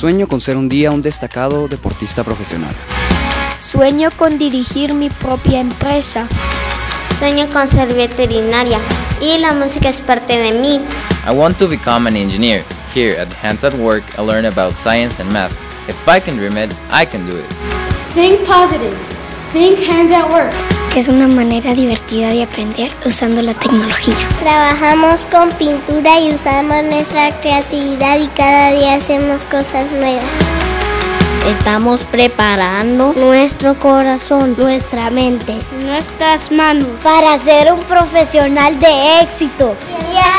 Sueño con ser un día un destacado deportista profesional. Sueño con dirigir mi propia empresa. Sueño con ser veterinaria y la música es parte de mí. I want to become an engineer. Here at Hands at Work, I learn about science and math. If I can dream it, I can do it. Think positive. Think Hands at Work. Es una manera divertida de aprender usando la tecnología. Trabajamos con pintura y usamos nuestra creatividad y cada día hacemos cosas nuevas. Estamos preparando nuestro corazón, nuestra mente, nuestras manos para ser un profesional de éxito. Y hasta